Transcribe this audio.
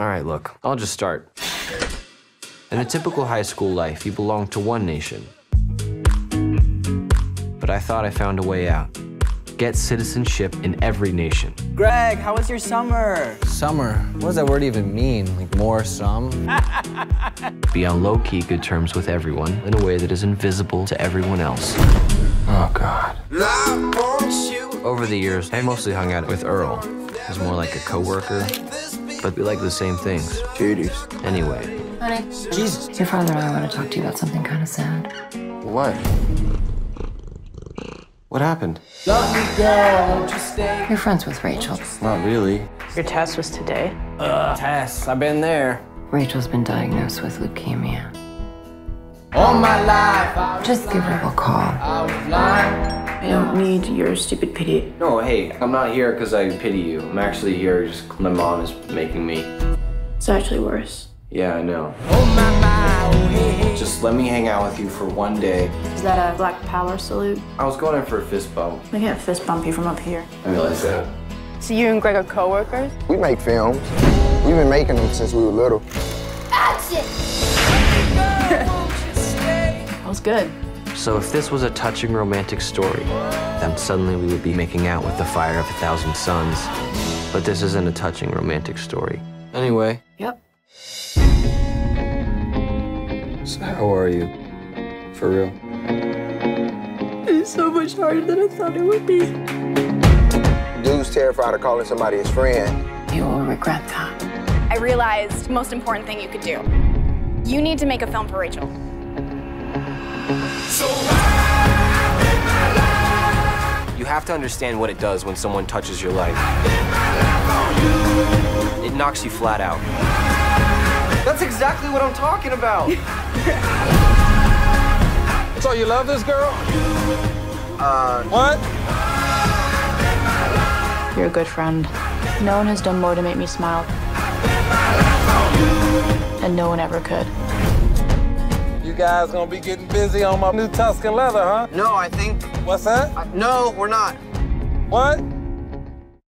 All right, look, I'll just start. In a typical high school life, you belong to one nation. But I thought I found a way out. Get citizenship in every nation. Greg, how was your summer? Summer? What does that word even mean? Like more, some? Be on low key good terms with everyone in a way that is invisible to everyone else. Oh, God. Over the years, I mostly hung out with Earl. He's more like a coworker, but we like the same things. Titties. Anyway, Honey, Jesus. your father and I want to talk to you about something kind of sad. What? What happened? You're friends with Rachel. Not really. Your test was today. Uh, Tess, I've been there. Rachel's been diagnosed with leukemia. All my life, Just give her a call. I don't need your stupid pity. no, hey, I'm not here because I pity you. I'm actually here just my mom is making me. It's actually worse. Yeah, I know. oh my, my, oh, hey, hey. Just let me hang out with you for one day. Is that a black power salute? I was going in for a fist bump. I can't fist bump you from up here. I realized that. So you and Greg are coworkers? We make films. We've been making them since we were little. That was good. So if this was a touching romantic story, then suddenly we would be making out with the fire of a thousand suns. But this isn't a touching romantic story. Anyway, Yep. So how are you? For real? It's so much harder than I thought it would be. Dude's terrified of calling somebody his friend. You will regret that. I realized the most important thing you could do. You need to make a film for Rachel. Have to understand what it does when someone touches your life. It knocks you flat out. That's exactly what I'm talking about. So you love this girl? Uh. What? You're a good friend. No one has done more to make me smile. And no one ever could. You guys gonna be getting busy on my new Tuscan leather, huh? No, I think. What's that? No, we're not. What?